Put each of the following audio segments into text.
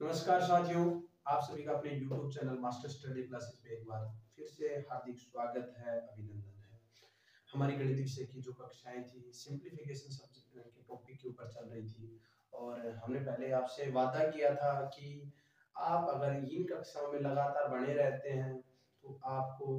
नमस्कार साथियों, आप सभी का अपने YouTube channel master study classes पे एक बार फिर से हार्दिक स्वागत है, अभिनंदन है। हमारी गणित विषय की जो कक्षाएँ थी सिंप्लीफिकेशन सब्जेक्ट के टॉपिक के ऊपर चल रही थी और हमने पहले आपसे वादा किया था कि आप अगर इन कक्षाओं में लगातार बने रहते हैं तो आपको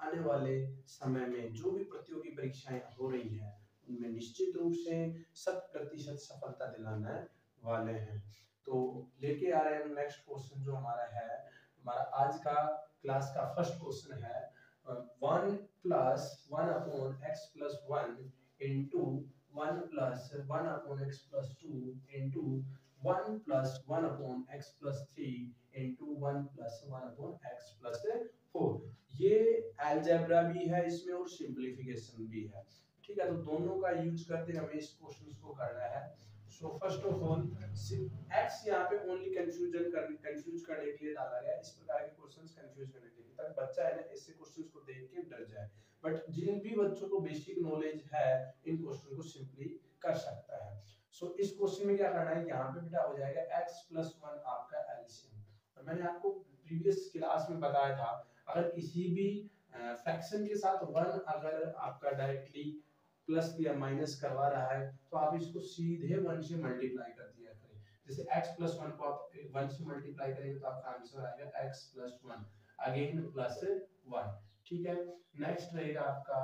आने वाले समय में जो भी प्रतियोगी परीक्षाएँ हो रही हैं, उनमें निश्चित रूप से शत प्रतिशत सफलता दिलाने वाले हैं। तो लेके आ रहे हैं नेक्स्ट क्वेश्चन जो हमारा है, हमारा आज का क्लास का फ़र्स्ट क्वेश्चन है one plus one upon x plus one into one plus one upon x plus two into one plus one upon x plus three into one plus one upon x plus four ये algebra भी है इसमें और simplification भी है। ठीक है तो दोनों का यूज़ करते हमें इस क्वेश्चन को करना है। So first of all x यहाँ पे ओनली कंफ्यूजन करने कंफ्यूज करने के लिए डाला गया इस प्रकार के क्वेश्चंस कंफ्यूज करने के लिए। ताकि बच्चा है ना ऐसे क्वेश्चंस को देख के डर जाए। बट जिन भी बच्चों को बेसिक नॉलेज है इन क्वेश्चन को सिंपली कर सकता है। सो so, इस क्वेश्चन में क्या करना है? यहाँ पे बेटा हो जाएगा x प्लस वन आपका एलसीएम और मैंने आपको प्रीवियस क्लास में बताया था अगर किसी भी फ्रैक्शन के साथ वन अगर आपका डायरेक्टली प्लस या माइनस करवा रहा है तो आप इसको सीधे वन से मल्टीप्लाई कर दिया करें। जैसे x प्लस वन को आप वन से मल्टीप्लाई करेंगे तो आपका आंसर आएगा x plus one again plus one ठीक है? नेक्स्ट रहेगा आपका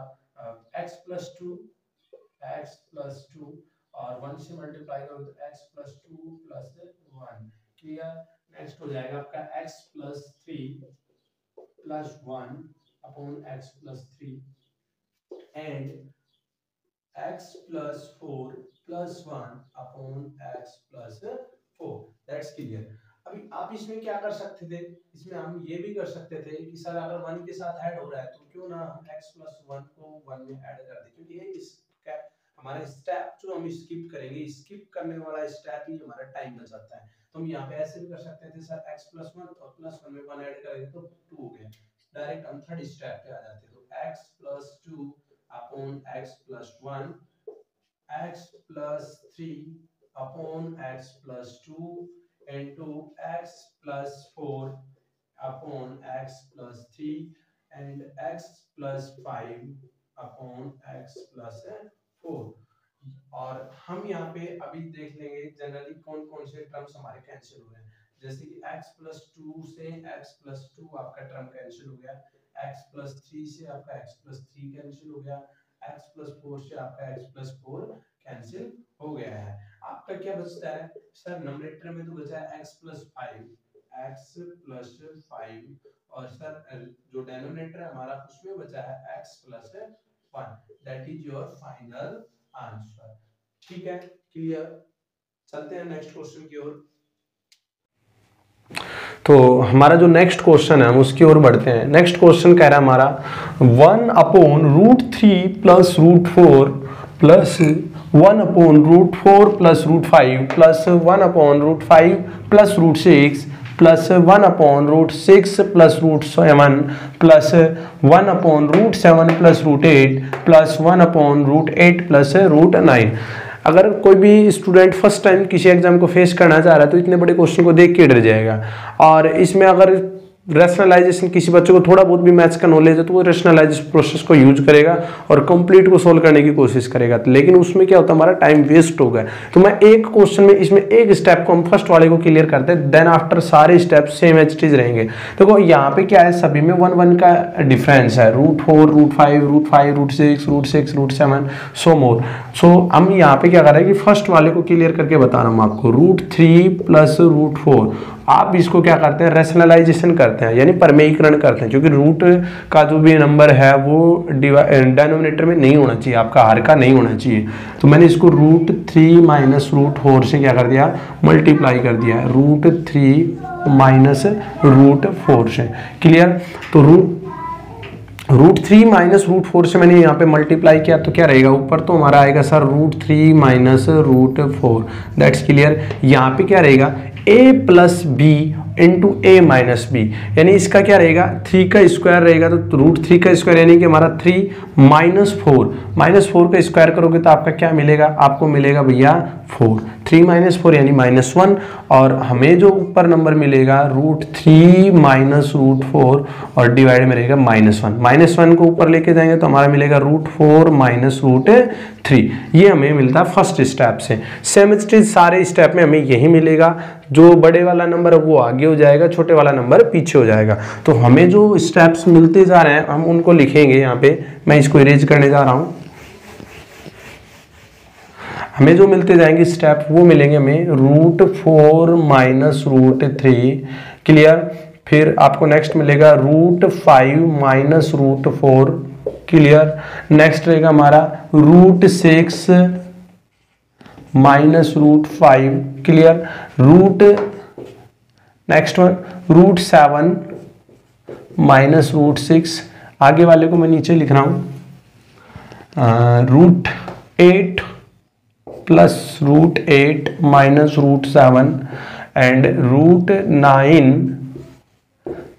x plus two x plus two और वन से मल्टीप्लाई करोगे तो x plus two plus one clear next हो जाएगा आपका x plus three plus one upon x plus three and x plus 4 plus 1 upon x plus 4 that's clear. अभी आप इसमें क्या कर सकते थे? इसमें हम ये भी कर सकते थे कि सर अगर वन के साथ ऐड हो रहा है तो क्यों ना हम x plus 1 को वन में ऐड कर दें? क्योंकि ये इस हमारे स्टेप जो हम स्किप करेंगे स्किप करने वाला स्टेप ही हमारा टाइम बचाता है। तो हम यहाँ पे ऐसे भी कर सकते थे, सर x plus 1 और plus 1 में 1 ऐड करेंगे तो 2 हो गया। डायरेक्ट हम थर्ड स्टेप पे आ जाते तो x plus 2 upon x plus 1 x plus 3 upon x plus 2 into x plus 4 upon x plus 3 and x plus 5 upon x plus 4 और हम यहाँ पे अभी देख लेंगे जनरली कौन कौन से टर्म्स हमारे कैंसिल हो रहे हैं। जैसे कि x प्लस टू से x प्लस टू आपका टर्म कैंसिल हो गया। X प्लस थ्री से आपका x प्लस थ्री कैंसिल हो गया। X प्लस फोर से आपका x प्लस फोर कैंसिल हो गया है। आपका क्या बचता है? सर नंबरेटर में तो बचा है x plus five x plus five और सर जो डेनोमिनेटर हमारा, उसमें बचा है x plus one that is your final answer ठीक है? क्लियर चलते हैं नेक्स्ट क्वेश्चन की ओर। तो हमारा जो नेक्स्ट क्वेश्चन है, हम उसकी ओर बढ़ते हैं। नेक्स्ट क्वेश्चन कह रहा है हमारा one upon root three plus root four plus one upon root four plus root five plus one upon root five plus root six plus one upon root six plus root seven plus one upon root seven plus root eight plus one upon root eight plus root nine अगर कोई भी student first time किसी exam को face करना चाह रहा है तो इतने बड़े क्वेश्चन को देख के डर जाएगा। और इसमें अगर रेशनलाइजेशन किसी बच्चे को थोड़ा बहुत भी मैथ्स का नॉलेज है तो वो रेशनलाइजेशन प्रोसेस को यूज़ करेगा और कंप्लीट को सोल्व करने की कोशिश करेगा। लेकिन उसमें क्या होता है, हमारा टाइम वेस्ट होगा तो मैं एक क्वेश्चन में, इसमें एक स्टेप को हम फ़र्स्ट वाले को क्लियर करते हैं देन आफ्टर सारे स्टेप सेम एच चीज़ रहेंगे। देखो तो यहाँ पे क्या है, सभी में वन वन का डिफरेंस है। Root four root five root five root six root six root seven so more so हम यहाँ पे क्या कर रहे हैं कि फ़र्स्ट वाले को क्लियर करके बता रहा हूँ आपको। Root three plus root four आप इसको क्या करते हैं? रेशनलाइजेशन करते हैं, यानी परमेयीकरण करते हैं। क्योंकि रूट का जो भी नंबर है, वो डेनोमिनेटर में नहीं होना चाहिए, आपका हर का नहीं होना चाहिए। तो मैंने इसको root three minus root four से क्या कर दिया? मल्टीप्लाई कर दिया root three minus root four से। क्लियर तो root root three minus root four से मैंने यहाँ पे मल्टीप्लाई किया तो क्या रहेगा? ऊपर तो हमारा आएगा sir root three minus root four that's clear यहाँ पे क्या रहेगा? A plus B into A minus B यानी इसका क्या रहेगा? थ्री का स्क्वायर रहेगा तो रूट थ्री का स्क्वायर यानी कि हमारा three minus four minus four का स्क्वायर करोगे तो आपका क्या मिलेगा? आपको मिलेगा भैया फोर थ्री माइनस फोर यानी माइनस वन और हमें जो ऊपर नंबर मिलेगा root three minus root four और डिवाइड में रहेगा माइनस वन माइनस वन को ऊपर लेके जाएँगे तो हमारा मिलेगा root four minus root three ये हमें मिलता है फ़र्स्ट स्टेप से. सेम चीज़ सारे स्टेप में हमें यही मिलेगा. जो बड़े वाला नंबर है वो आगे हो जाएगा, छोटे वाला नंबर पीछे हो जाएगा। तो हमें जो स्टेप्स मिलते जा रहे हैं, हम उनको लिखेंगे यहाँ पे। मैं इसको इरेज करने जा रहा हूँ। हमें जो मिलते जाएँगे स्टेप वो मिलेंगे हमें root four minus root three clear फिर आपको नेक्स्ट मिलेगा root five minus root four clear next रहेगा हमारा root six minus root five clear root next one root seven minus root six आगे वाले को मैं नीचे लिख रहा हूँ। Root eight plus root eight minus root seven and root nine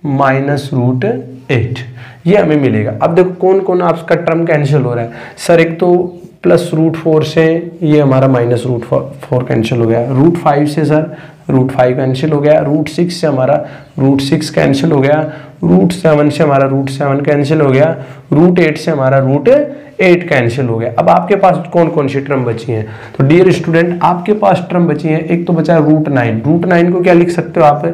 minus root eight ये हमें मिलेगा। अब देखो कौन कौन आपका टर्म कैंसिल हो रहा है। सर, एक तो प्लस रूट फोर से ये हमारा माइनस रूट फोर कैंसिल हो गया। रूट फाइव से सर रूट फाइव कैंसिल हो गया। रूट सिक्स से हमारा रूट सिक्स कैंसिल हो गया। रूट सेवन से हमारा रूट सेवन कैंसिल हो गया। रूट एट से हमारा रूट एट कैंसिल हो गया। अब आपके पास कौन कौन सी टर्म बची हैं? तो डियर स्टूडेंट आपके पास टर्म बची हैं। एक तो बचा है रूट नाइन रूट नाइन को क्या लिख सकते हो आप?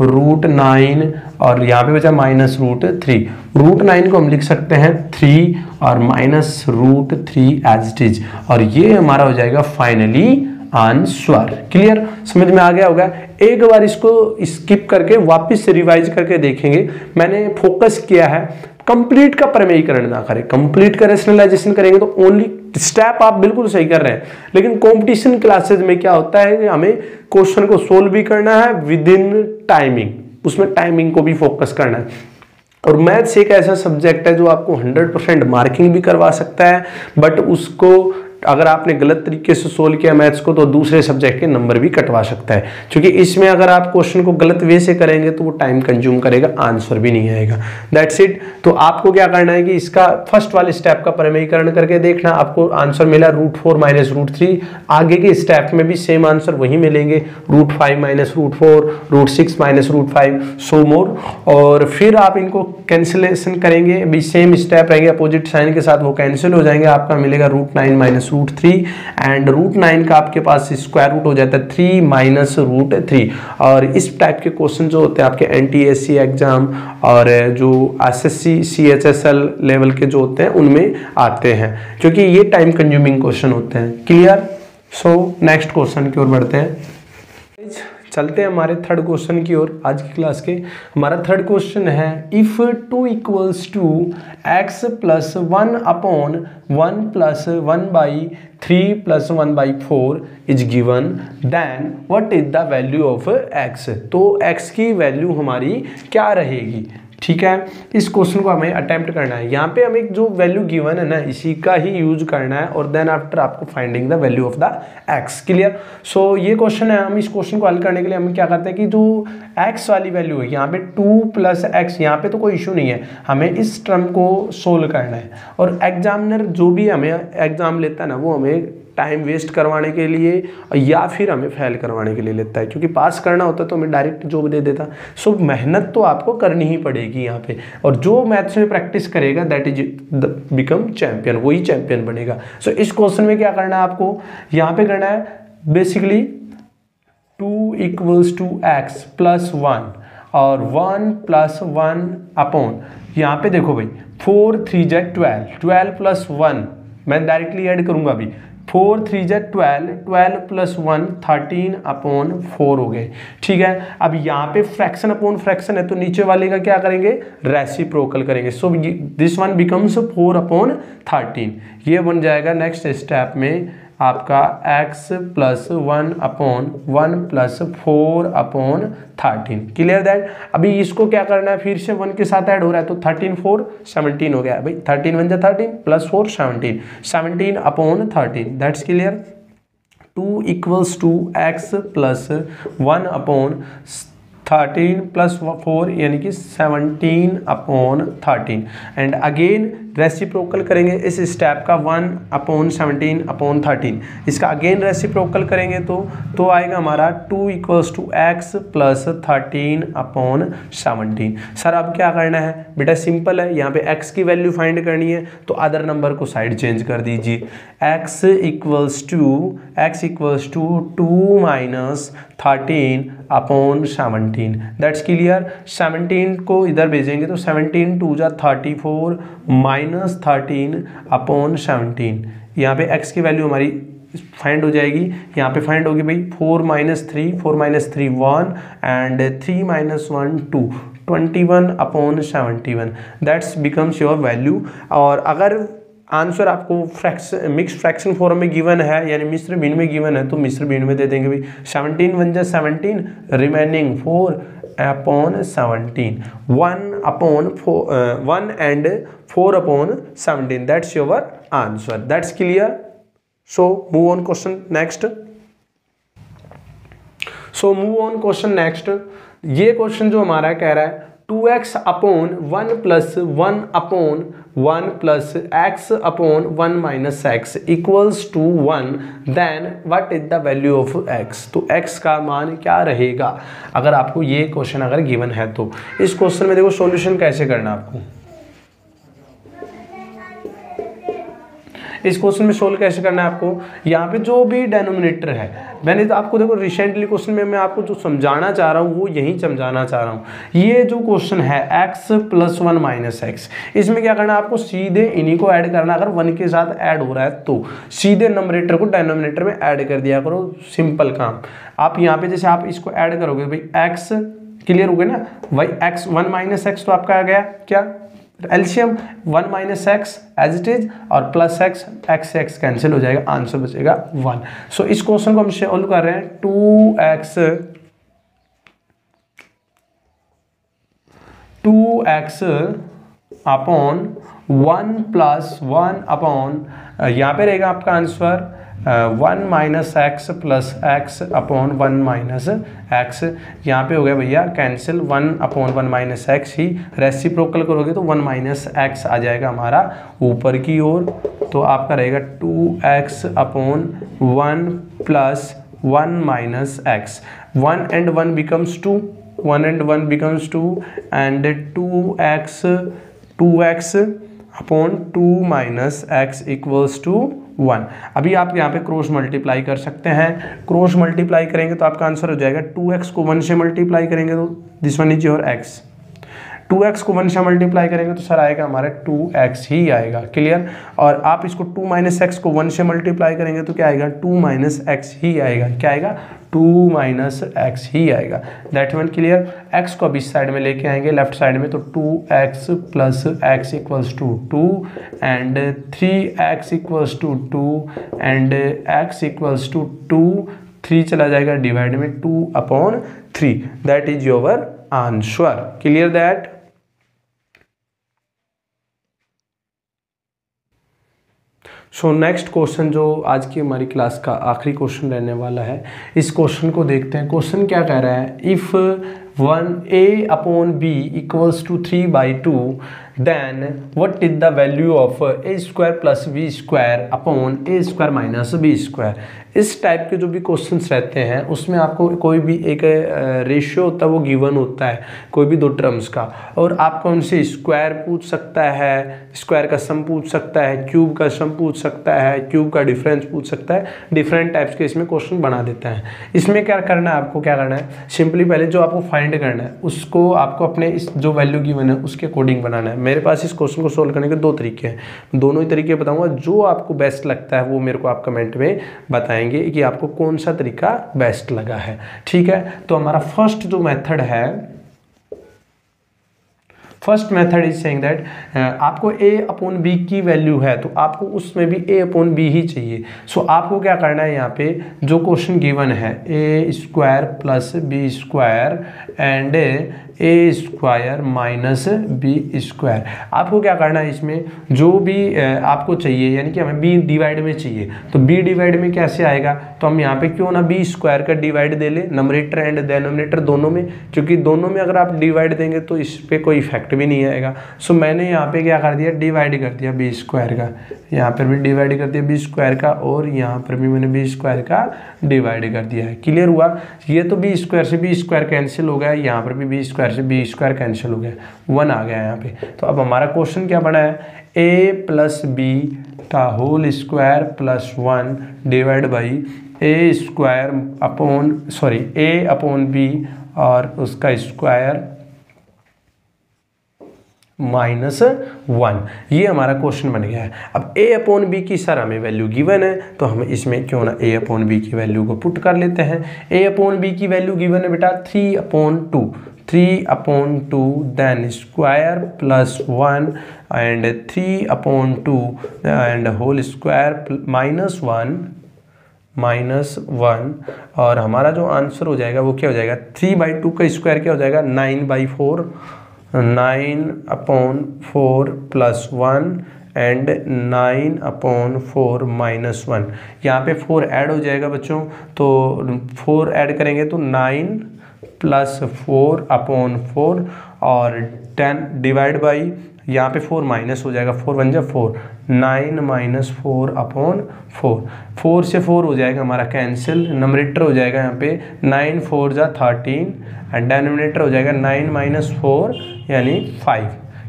रूट नाइन और यहाँ पे बचा minus root three root nine को हम लिख सकते हैं थ्री और minus root three as it is और ये हमारा हो जाएगा फाइनली आंसर क्लियर समझ में आ गया होगा? एक बार इसको स्किप करके वापस से रिवाइज करके देखेंगे. मैंने फोकस किया है. कंप्लीट का प्रमेयीकरण ना करें। कंप्लीट का रेशनलाइजेशन करेंगे तो ओनली स्टेप आप बिल्कुल सही कर रहे हैं। लेकिन कंपटीशन क्लासेज में क्या होता है हमें क्वेश्चन को सोल्व भी करना है विद इन टाइमिंग उसमें टाइमिंग को भी फोकस करना है। और मैथ्स एक ऐसा सब्जेक्ट है जो आपको 100 परसेंट मार्किंग भी करवा सकता है बट उसको अगर आपने गलत तरीके से सोल्व किया मैथ्स को तो दूसरे सब्जेक्ट के नंबर भी कटवा सकता है। क्योंकि इसमें अगर आप क्वेश्चन को गलत वे से करेंगे तो वो टाइम कंज्यूम करेगा आंसर भी नहीं आएगा। दैट्स इट तो आपको क्या करना है कि इसका फ़र्स्ट वाले स्टेप का प्रमेयीकरण करके देखना। आपको आंसर मिला root four minus root three आगे के स्टेप में भी सेम आंसर वही मिलेंगे। Root five minus root four root six minus root five so more और फिर आप इनको कैंसिलेशन करेंगे। भी सेम स्टेप रहेंगे अपोजिट साइन के साथ वो कैंसिल हो जाएँगे। आपका मिलेगा root nine minus root three and root nine का आपके पास स्क्वायर रूट हो जाता है थ्री माइनस रूट थ्री और इस टाइप के क्वेश्चन जो होते हैं, आपके एन एग्ज़ाम और जो S S C C H S L level के जो होते हैं, उनमें आते हैं। क्योंकि ये टाइम कंज्यूमिंग क्वेश्चन होते हैं। क्लियर सो नेक्स्ट क्वेश्चन की ओर बढ़ते हैं। चलते हैं हमारे थर्ड क्वेश्चन की ओर आज की क्लास के। हमारा थर्ड क्वेश्चन है if two equals two x plus one upon one plus one by three plus one by four is given then what is the value of x तो x की value हमारी क्या रहेगी? ठीक है? इस क्वेश्चन को हमें अटैम्प्ट करना है। यहाँ पे हमें जो वैल्यू गिवन है ना, इसी का ही यूज़ करना है और देन आफ्टर आपको finding the value of the x clear so ये क्वेश्चन है। हम इस क्वेश्चन को हल करने के लिए हम क्या करते हैं कि जो एक्स वाली वैल्यू है, यहाँ पे टू प्लस एक्स यहाँ पे तो कोई इशू नहीं है। हमें इस टर्म को सोल्व करना है। और एग्जामिनर जो भी हमें एग्ज़ाम लेता है ना, वो हमें टाइम वेस्ट करवाने के लिए या फिर हमें फेल करवाने के लिए लेता है। क्योंकि पास करना होता तो हमें डायरेक्ट जॉब दे देता। सो मेहनत तो आपको करनी ही पड़ेगी यहाँ पे। और जो मैथ्स में प्रैक्टिस करेगा दैट इज़ बिकम चैंपियन वही चैंपियन बनेगा। सो so, इस क्वेश्चन में क्या करना है आपको? यहाँ पे करना है basically two equals two x plus one और वन प्लस वन अपॉन यहाँ पे देखो भाई फोर थ्री जेड ट्वेल्व ट्वेल्व प्लस वन मैं डायरेक्टली ऐड करूँगा अभी। फोर थ्री जै twelve twelve plus one, thirteen upon four हो गए। ठीक है? अब यहाँ पे फ्रैक्शन अपॉन फ्रैक्शन है तो नीचे वाले का क्या करेंगे? रेसिप्रोकल करेंगे। So this one becomes four upon thirteen ये बन जाएगा नेक्स्ट स्टेप में आपका x plus one upon one plus four upon thirteen clear that अभी इसको क्या करना है? फिर से वन के साथ ऐड हो रहा है तो थर्टीन फोर सेवनटीन हो गया। भाई थर्टीन वन जा thirteen plus four seventeen seventeen upon thirteen that's clear two equals two x plus one upon thirteen plus four यानी कि seventeen upon thirteen and again reciprocal करेंगे, इस स्टेप का one upon seventeen upon thirteen इसका again reciprocal करेंगे तो तो आएगा हमारा two equals two x plus thirteen upon seventeen sir, अब क्या करना है? बेटा सिंपल है, यहाँ पे एक्स की वैल्यू फाइंड करनी है तो अदर नंबर को साइड चेंज कर दीजिए। X equals two x equals to two minus thirteen upon seventeen that's clear seventeen को इधर भेजेंगे तो सेवनटीन टू जा thirty four minus thirteen upon seventeen यहाँ पे एक्स की वैल्यू हमारी फाइंड हो जाएगी। यहाँ पे फाइंड होगी भाई four minus three four minus three one and three minus one two twenty one upon seventy one that's becomes your value और अगर आंसर आपको फ्रैक्शन मिक्स फ्रैक्शन फॉर्म में गिवन है, यानी मिश्र भिन्न में गिवन है तो मिश्र भिन्न में दे देंगे भाई। सेवनटीन वन जा seventeen remaining four upon seventeen one upon four one and four upon seventeen that's your answer that's clear so move on question next so move on question next ये question जो हमारा कह रहा है two x upon one plus one upon one plus x upon one minus x equals to one then what is the value of x तो x का मान क्या रहेगा? अगर आपको ये क्वेश्चन अगर गिवन है तो। इस क्वेश्चन में देखो सॉल्यूशन कैसे करना आपको? इस क्वेश्चन में सोल्व कैसे करना है आपको? यहाँ पे जो भी डेनोमिनेटर है, मैंने तो आपको देखो रिसेंटली क्वेश्चन में मैं आपको जो समझाना चाह रहा हूँ, वो यही समझाना चाह रहा हूँ। ये जो क्वेश्चन है x plus one minus x इसमें क्या करना है आपको? सीधे इन्हीं को ऐड करना अगर वन के साथ ऐड हो रहा है तो सीधे नंबरेटर को डेनोमिनेटर में ऐड कर दिया करो सिंपल काम। आप यहाँ पे जैसे आप इसको ऐड करोगे, भाई एक्स क्लियर हो गया ना? भाई एक्स वन माइनस एक्स तो आपका आ गया, क्या? एल्शियम one minus x as it is और plus x x x cancel हो जाएगा आंसर बचेगा वन। सो so, इस क्वेश्चन को हम सोल्व कर रहे हैं two x two x upon one plus one upon यहाँ पे रहेगा आपका answer one minus x plus x upon one minus x. यहाँ पे हो गया भैया, cancel, one upon one minus x ही रेसिप्रोकल करोगे तो वन माइनस एक्स आ जाएगा हमारा ऊपर की ओर। तो आपका रहेगा two x upon one plus one minus x. One and one becomes two, one and one becomes two, and two x two x upon two minus x equals to one. अभी आप यहाँ पे क्रॉस मल्टीप्लाई कर सकते हैं। Cross multiply करेंगे तो आपका आंसर हो जाएगा टू एक्स को वन से मल्टीप्लाई करेंगे तो this one is your x. Two x को वन से मल्टीप्लाई करेंगे तो सर आएगा हमारा टू एक्स ही आएगा, क्लियर? और आप इसको टू माइनस एक्स को वन से मल्टीप्लाई करेंगे तो क्या आएगा? टू माइनस एक्स ही आएगा। क्या आएगा? टू माइनस एक्स ही आएगा। दैट वन क्लियर एक्स को अब इस साइड में लेके आएँगे लेफ़्ट साइड में तो two x plus x equals to two and three x equals to two and x equals to two three चला जाएगा डिवाइड में two upon three that is your answer clear that so next question जो आज की हमारी class का आखिरी question रहने वाला है, इस क्वेश्चन को देखते हैं। क्वेश्चन क्या कह रहा है? If one A upon B equals two three by two then what is the value of A square plus B square upon A square minus B square इस टाइप के जो भी क्वेश्चंस रहते हैं, उसमें आपको कोई भी एक रेशियो होता है, वो गिवन होता है, कोई भी दो टर्म्स का। और आपको उनसे स्क्वायर पूछ सकता है स्क्वायर का सम पूछ सकता है क्यूब का सम पूछ सकता है क्यूब का डिफरेंस पूछ सकता है डिफरेंट टाइप्स के इसमें क्वेश्चन बना देता है। इसमें क्या करना है, आपको क्या करना है? सिंपली पहले जो आपको फाइंड करना है, उसको आपको अपने इस जो वैल्यू गिवन है, उसके अकॉर्डिंग बनाना है। मेरे पास इस क्वेश्चन को सोल्व करने के दो तरीके हैं। दोनों ही तरीके बताऊँगा, जो आपको बेस्ट लगता है, वो मेरे को आप कमेंट में बताएँगे। कि आपको कौन सा तरीका बेस्ट लगा है। ठीक है? तो हमारा फ़र्स्ट जो मेथड है first method is saying that आपको ए अपॉन बी की वैल्यू है तो आपको उसमें भी ए अपॉन बी ही चाहिए। सो so, आपको क्या करना है यहाँ पे जो क्वेश्चन गिवन है A square plus B square and A square minus B square. आपको क्या करना है इसमें जो भी आपको चाहिए यानी कि हमें बी डिवाइड में चाहिए तो बी डिवाइड में कैसे आएगा तो हम यहाँ पे क्यों ना बी स्क्वायर का डिवाइड दे ले नमरेटर एंड डेनोमिनेटर दोनों में क्योंकि दोनों में अगर आप डिवाइड देंगे तो इस पर कोई इफ़ेक्ट भी नहीं आएगा। सो मैंने यहाँ पे क्या कर दिया? डिवाइड कर दिया बी स्क्वायर का। यहाँ पर भी डिवाइड कर दिया बी स्क्वायर का और यहाँ पर भी मैंने बी स्क्वायर का डिवाइड कर दिया। है क्लियर हुआ? ये तो बी स्क्वायर से बी स्क्वायर कैंसिल हो गया। यहाँ पर भी बी स्क्वायर से बी स्क्वायर कैंसिल हो गया। वन आ गया यहाँ पे। तो अब हमारा क्वेश्चन क्या बना है? ए प्लस बी का whole square plus one divide by A square upon sorry A upon B और उसका स्क्वायर माइनस वन। ये हमारा क्वेश्चन बन गया है। अब ए अपॉन बी की सर हमें वैल्यू गिवन है तो हम इसमें क्यों ना ए अपॉन बी की वैल्यू को पुट कर लेते हैं। ए अपॉन बी की वैल्यू गिवन है बेटा three upon two three upon two then square plus one and three upon two and whole square minus one minus one और हमारा जो आंसर हो जाएगा, वो क्या हो जाएगा? थ्री बाई टू का स्क्वायर क्या हो जाएगा? Nine by four nine upon four plus one and nine upon four minus one. यहाँ पे फोर ऐड हो जाएगा बच्चों तो फोर ऐड करेंगे तो nine plus four upon four और टेन डिवाइड बाई, यहाँ पे फोर माइनस हो जाएगा, फोर वन जा four, nine minus four upon four. Four से फोर हो जाएगा हमारा कैंसिल नमरेटर हो जाएगा यहाँ पे, नाइन फोर जा थर्टीन एंड डेनोमिनेटर हो जाएगा नाइन माइनस फोर यानी फाइव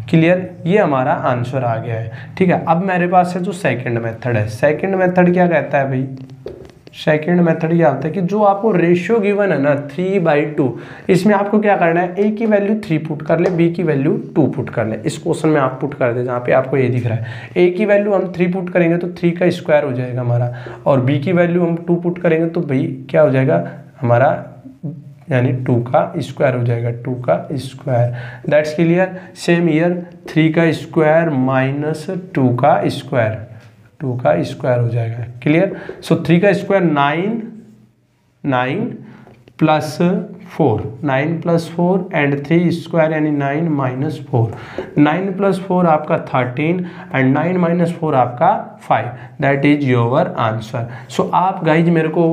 क्लियर ये हमारा आंसर आ गया है। ठीक है, अब मेरे पास है जो सेकंड मेथड है। सेकंड मेथड क्या कहता है भाई? सेकेंड मेथड क्या होता है कि जो आपको रेशियो गिवन है ना थ्री बाई टू इसमें आपको क्या करना है? ए की वैल्यू थ्री पुट कर ले बी की वैल्यू टू पुट कर ले। इस क्वेश्चन में आप पुट कर दे, जहाँ पे आपको ये दिख रहा है। ए की वैल्यू हम थ्री पुट करेंगे तो थ्री का स्क्वायर हो जाएगा हमारा। और बी की वैल्यू हम टू पुट करेंगे तो भाई क्या हो जाएगा? हमारा यानी टू का स्क्वायर हो जाएगा, टू का square. That's clear same here three का स्क्वायर माइनस टू का स्क्वायर। टू का स्क्वायर हो जाएगा क्लियर सो थ्री का square nine nine plus four, nine plus four and three square यानी nine minus four nine plus four आपका thirteen and nine minus four आपका five that is your answer so आप guys मेरे को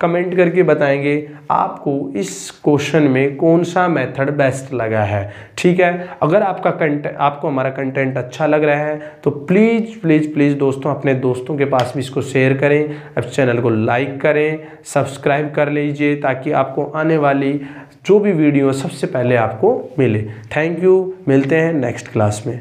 comment करके बताएँगे, आपको इस क्वेश्चन में कौन सा मेथड बेस्ट लगा है? ठीक है? अगर आपका कंटेंट आपको हमारा कंटेंट अच्छा लग रहा है तो प्लीज़ प्लीज़ प्लीज़ दोस्तों, अपने दोस्तों के पास भी इसको शेयर करें। अब चैनल को लाइक करें सब्सक्राइब कर लीजिए, ताकि आपको आने वाली जो भी वीडियो सबसे पहले आपको मिले। थैंक यू मिलते हैं नेक्स्ट क्लास में।